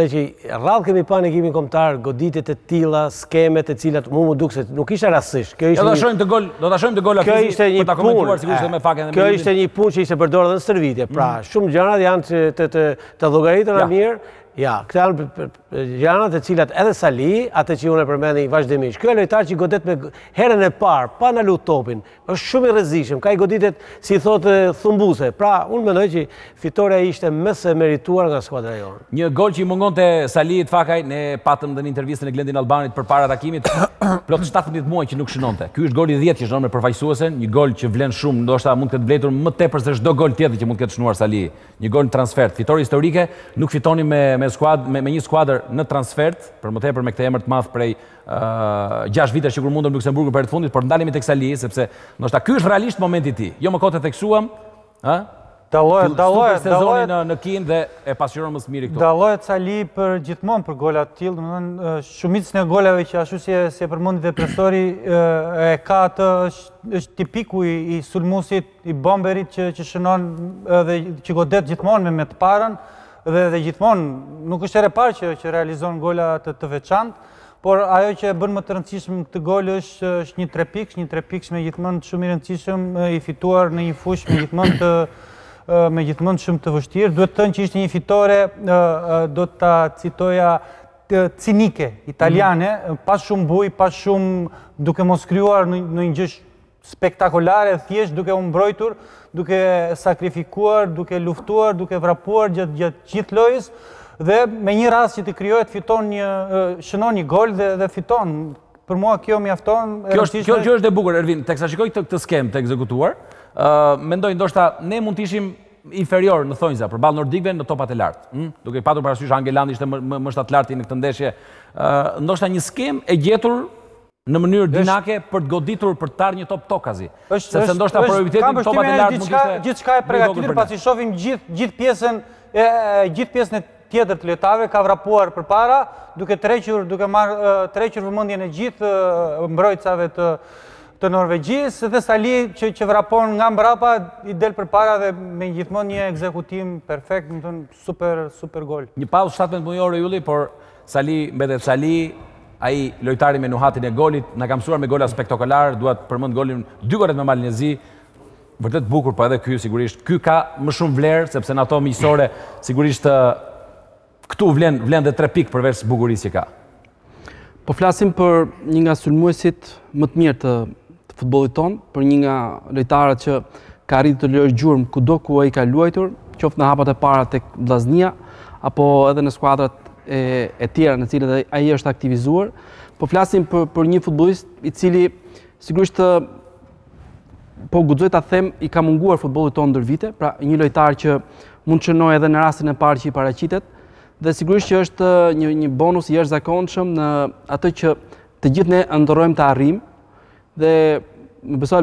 Dhe që rrallë kemi pa në ekipin kombëtar goditje të tilla, skema të cilat mu m'u duk se nuk ishte rastësisht. Kjo ishte. Do ta shohim te gol, do ta shohim të gola fizik. Kjo ishte një punë sigurisht me fakin dhe Kjo ishte një punë që ishte përdorur edhe në stërvitje. Pra, mhm. shumë gjana janë të të të të llogaritna mirë. Ja, këto janë gjana të cilat edhe Sali, atë që unë e përmendi vazhdimisht. Ky lojtar që godet me herën e parë pa ndalu topin, Është shumë i rrezikshëm, ka i goditjet si i thotë thumbuse. Pra, unë mendoj që fitorja ishte më se e merituar nga skuadra jonë. Një gol që i mungonte Salihit Fakaj, ne patëm dhe në intervistën e Glendin Albanit përpara takimit, plot shtatëmbëdhjetë muaj që nuk shënonte. Ky është goli i dhjetë që shënon me përfaqësuesen, një gol që vlen shumë, ndoshta mund të ketë vlejtur më tepër se çdo gol tjetër që mund të ketë shënuar Salihi. Një gol në transfertë, fitore historike, nuk fitonim me me skuadrë me me një skuadër në transfertë, për më tepër me këtë emër të madh prej Gjashtë vitesh që kur mundëm Luksemburgun për herë të fundit, por ndalemi tek Salihi, sepse ndoshta ky është realisht momenti i tij. Jo më kot e theksuam, ë? Dallohet, dallohet, dallohet në në Kinë dhe e pasqyron më së miri këtu. Dallohet Salihi për gjithmonë për gola të tillë, domethënë shumicën e golave që ashtu si si e përmendi dhe profesori e ka atë është është tipiku i, i sulmuesit i bomberit që që shënon edhe që godet gjithmonë me me të parën dhe dhe gjithmonë nuk është hera e parë që që realizon gola të të veçantë, por ajo që e bën më të rëndësishëm këtë gol është është një trepikësh, një trepikësh me gjithmonë shumë i rëndësishëm i fituar në një fushë me gjithmonë të me gjithmonë shumë të vështirë. Duhet të thënë që ishte një fitore do ta citoja cinike italiane, mhm. pa shumë bujë, pa shumë duke mos krijuar ndonjë gjë spektakulare thjesht duke u mbrojtur, duke sakrifikuar, duke luftuar, duke vrapuar gjatë gjatë gjithë lojës dhe me një rast që të krijohet fiton një shënon një gol dhe dhe fiton. Për mua kjo mjafton. Kjo është kjo gjë është e bukur Ervin, teksa shikoj këtë këtë skemë të ekzekutuar, ë uh, mendoj ndoshta ne mund të ishim inferiorë në thonjza përballë nordikëve në topat e lartë. Hm? Duke patur parasysh Hangelandi ishte më më më shtatlarti në këtë ndeshje. ë uh, ndoshta një skemë e gjetur në mënyrë dinake për të goditur për të parë një top tokazi. Sepse ndoshta prioriteti në topat e lartë mund të ishte gjithçka e përgatitur pasi shohim gjithë gjithë pjesën e gjithë pjesën e tjetër të lojtarëve ka vrapuar përpara duke tërhequr duke marrë tërhequr vëmendjen e gjithë mbrojtësave të të Norvegjisë dhe Salihi që që vrapon nga mbrapa i del përpara dhe me gjithmonë një ekzekutim perfekt, domethënë super super gol. Një pauzë 17 mujore Ylli, por Salihi mbetet Salihi, ai lojtari me nuhatin e golit, na ka mësuar me gola spektakolarë, dua të përmend golin dy golat me Malin e Zi, vërtet bukur, po edhe ky sigurisht, ky ka më shumë vlerë sepse në ato miqësore sigurisht këtu vlen vlen dhe tre pikë përveç bukurisë që ka. Po flasim për një nga sulmuesit më të mirë të të futbollit tonë, për një nga lojtarët që ka arritur të lërë gjurmë kudo ku ai ka luajtur, qoftë në hapat e para tek Vllaznia apo edhe në skuadrat e, e tjera në cilat ai është aktivizuar. Po flasim për, për një futbollist i cili sigurisht po guxoj ta them i ka munguar futbollit tonë ndër vite, pra një lojtar që mund të shënojë edhe në rastin e parë që i paraqitet dhe sigurisht që është një një bonus i jashtëzakonshëm në atë që Të gjithë ne ëndërrojmë të arrijmë dhe më besoj